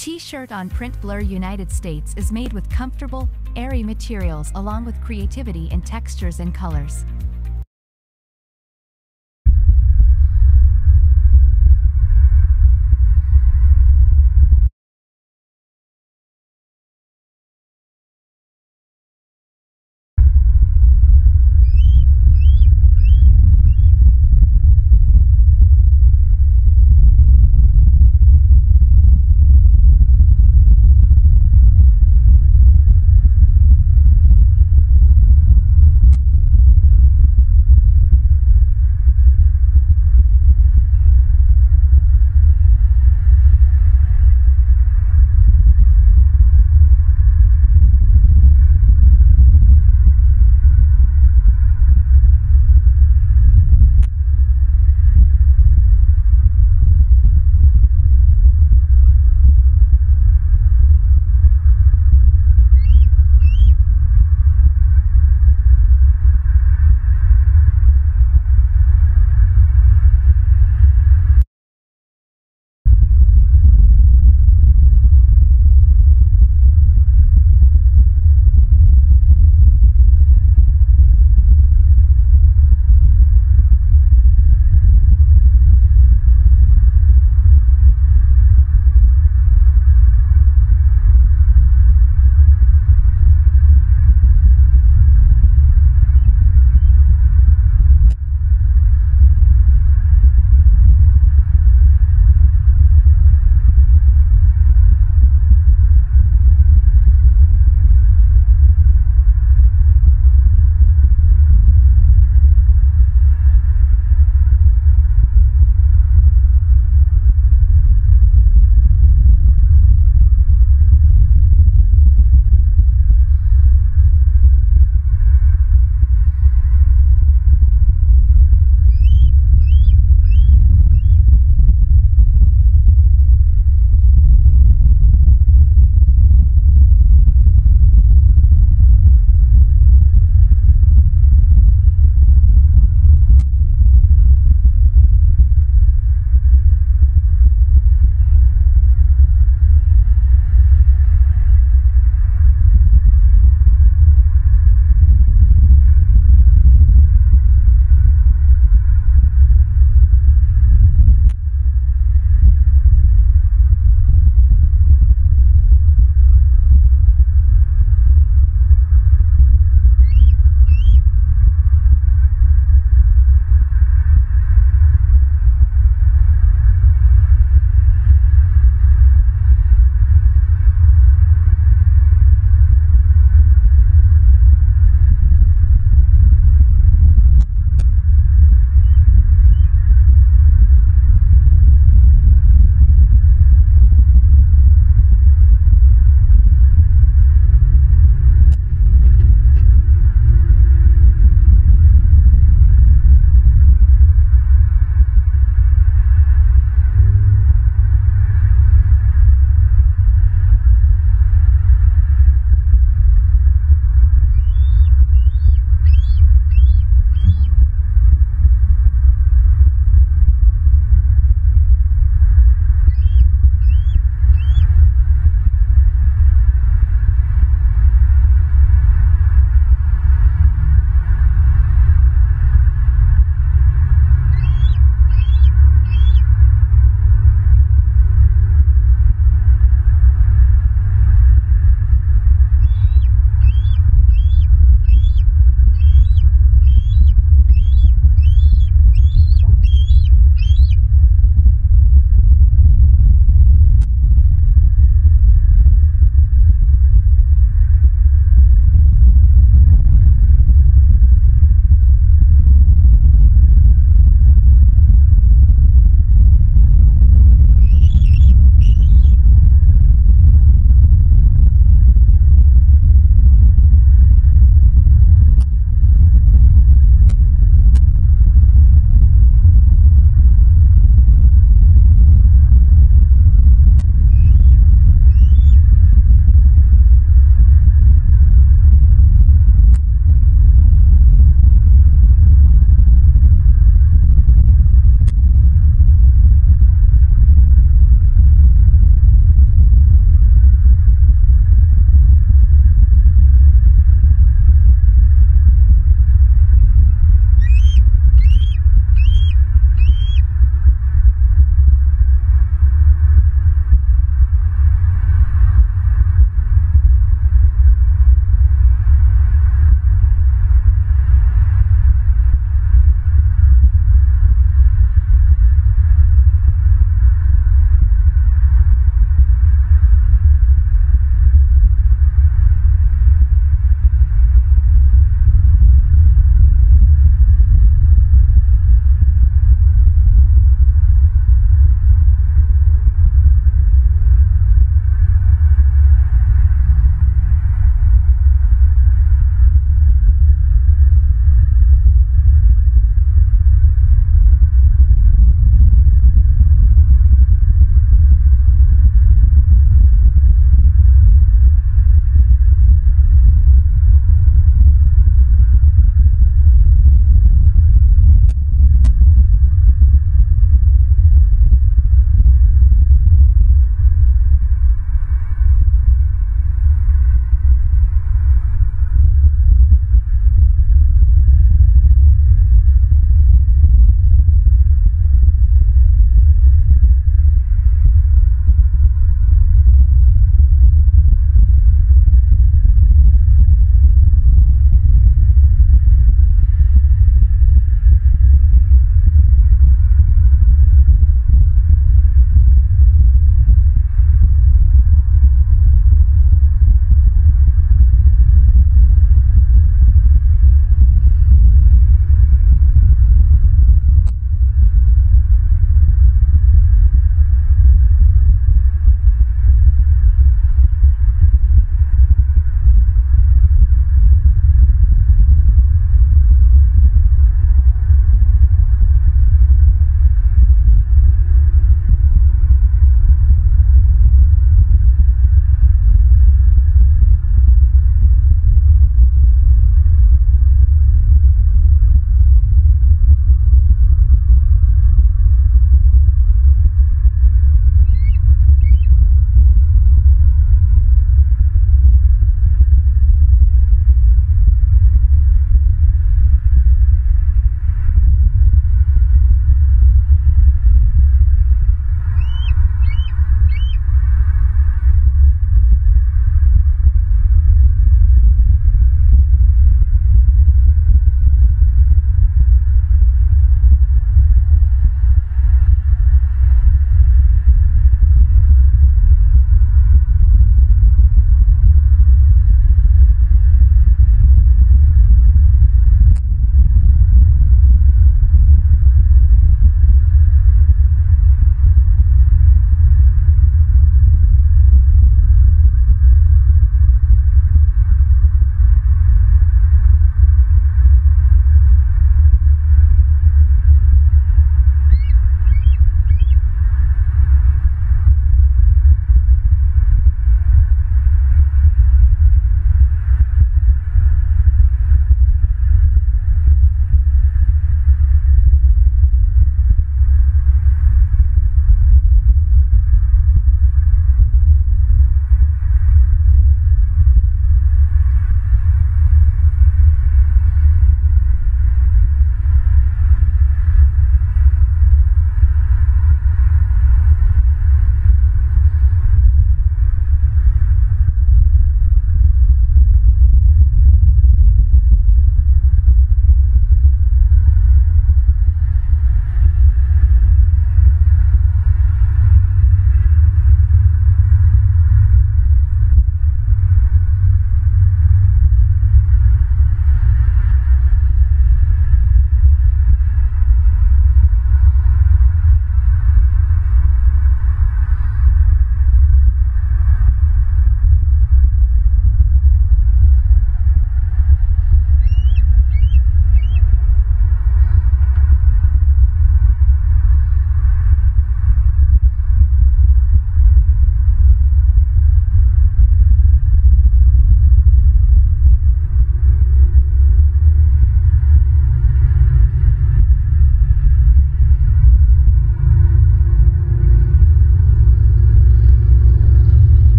t-shirt on Print Blur United States is made with comfortable, airy materials along with creativity in textures and colors.